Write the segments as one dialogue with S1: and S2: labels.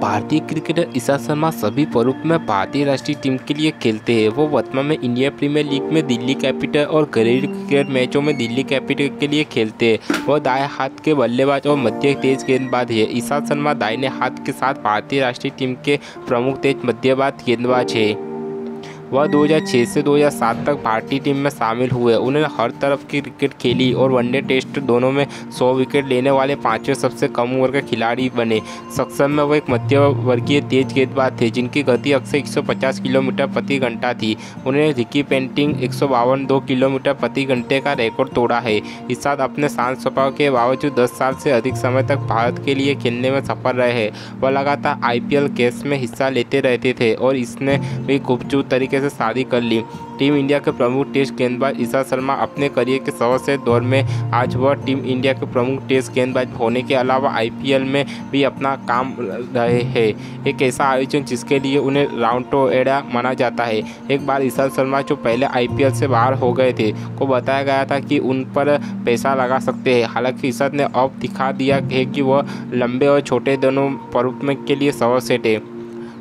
S1: भारतीय क्रिकेटर ईशांत शर्मा सभी प्रूप में भारतीय राष्ट्रीय टीम के लिए खेलते हैं। वो वर्तमान में इंडिया प्रीमियर लीग में दिल्ली कैपिटल और घरेलू क्रिकेट मैचों में दिल्ली कैपिटल के लिए खेलते हैं। वह दाएँ हाथ के बल्लेबाज और मध्य तेज गेंदबाज है। ईशा शर्मा दाहिने हाथ के साथ भारतीय राष्ट्रीय टीम के प्रमुख तेज मध्यबाज गेंदबाज है। वह 2006 से 2007 तक भारतीय टीम में शामिल हुए। उन्होंने हर तरफ़ की क्रिकेट खेली और वनडे टेस्ट दोनों में 100 विकेट लेने वाले पाँचवें सबसे कम उम्र के खिलाड़ी बने। सक्षम में वह एक मध्य वर्गीय तेज गेंदबाज थे, जिनकी गति अक्सर 150 किलोमीटर प्रति घंटा थी। उन्होंने रिकी पेंटिंग एक दो किलोमीटर प्रति घंटे का रिकॉर्ड तोड़ा है। इस साथ अपने शांत स्वभाव के बावजूद दस साल से अधिक समय तक भारत के लिए खेलने में सफल रहे। वह लगातार आई पी में हिस्सा लेते रहते थे और इसने भी खूबसूरत तरीके से शादी कर ली। टीम इंडिया के प्रमुख टेस्ट गेंदबाज ईशा शर्मा अपने करियर के सबसे दौर में आज वह टीम इंडिया के प्रमुख टेस्ट गेंदबाज होने के अलावा आईपीएल में भी अपना काम रहे हैं। एक ऐसा आयोजन जिसके लिए उन्हें राउंटो एडा माना जाता है। एक बार ईशा शर्मा जो पहले आईपीएल से बाहर हो गए थे, को बताया गया था कि उन पर पैसा लगा सकते हैं। हालाँकि ईशा ने अब दिखा दिया है कि वह लंबे और छोटे दोनों परूप में के लिए सर्वसेट है।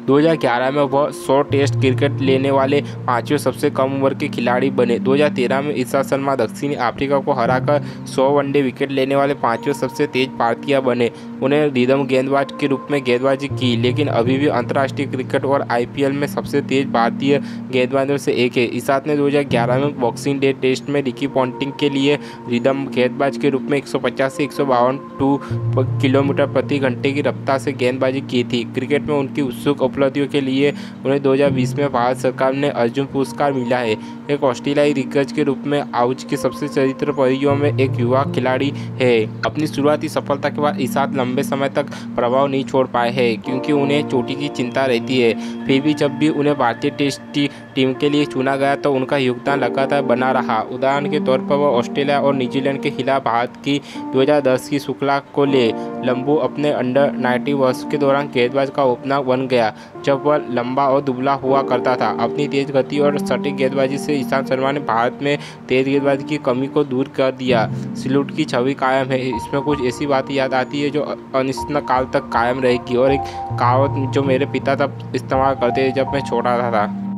S1: 2011 में वह 100 टेस्ट क्रिकेट लेने वाले पाँचवें सबसे कम उम्र के खिलाड़ी बने। 2013 में ईशा शर्मा दक्षिणी अफ्रीका को हराकर 100 वनडे विकेट लेने वाले पाँचवें सबसे तेज भारतीय बने। उन्हें रिदम गेंदबाज के रूप में गेंदबाजी की, लेकिन अभी भी अंतर्राष्ट्रीय क्रिकेट और आईपीएल में सबसे तेज भारतीय गेंदबाजों से एक है। ईसात ने 2011 में बॉक्सिंग डे टेस्ट में रिकी पॉन्टिंग के लिए रिदम गेंदबाज के रूप में 150 से एक टू किलोमीटर प्रति घंटे की रफ्तार से गेंदबाजी की थी। क्रिकेट में उनकी उत्सुक उपलब्धियों के लिए उन्हें 2020 में भारत सरकार ने अर्जुन पुरस्कार मिला है। एक ऑस्ट्रेलियाई दिग्गज के रूप में आउज के सबसे चरित्र परियों में एक युवा खिलाड़ी है। अपनी शुरुआती सफलता के बाद इसात लंबे समय तक प्रभाव नहीं छोड़ पाए हैं, क्योंकि उन्हें चोटी की चिंता रहती है। फिर भी जब भी उन्हें भारतीय टेस्ट टीम के लिए चुना गया तो उनका योगदान लगातार बना रहा। उदाहरण के तौर पर वह ऑस्ट्रेलिया और न्यूजीलैंड के खिलाफ भारत की 2010 की शुक्ला को ले लंबू अपने अंडर 90 वर्ष के दौरान गेंदबाज का ओपनर बन गया। जब वह लंबा और दुबला हुआ करता था। अपनी तेज गति और सटीक गेंदबाजी से ईशांत शर्मा ने भारत में तेज गेंदबाजी की कमी को दूर कर दिया। सिलूट की छवि कायम है। इसमें कुछ ऐसी बातें याद आती है जो अनिश्चित काल तक कायम रहेगी और एक कहावत जो मेरे पिता तब इस्तेमाल करते थे जब मैं छोटा था।